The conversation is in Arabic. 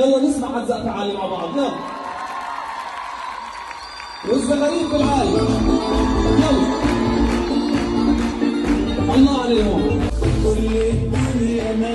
يلا نسمع أجزاء تعالي مع بعض. يلا. والزغاريد بالعالي يلا. الله عليهم. كل الدنيا ما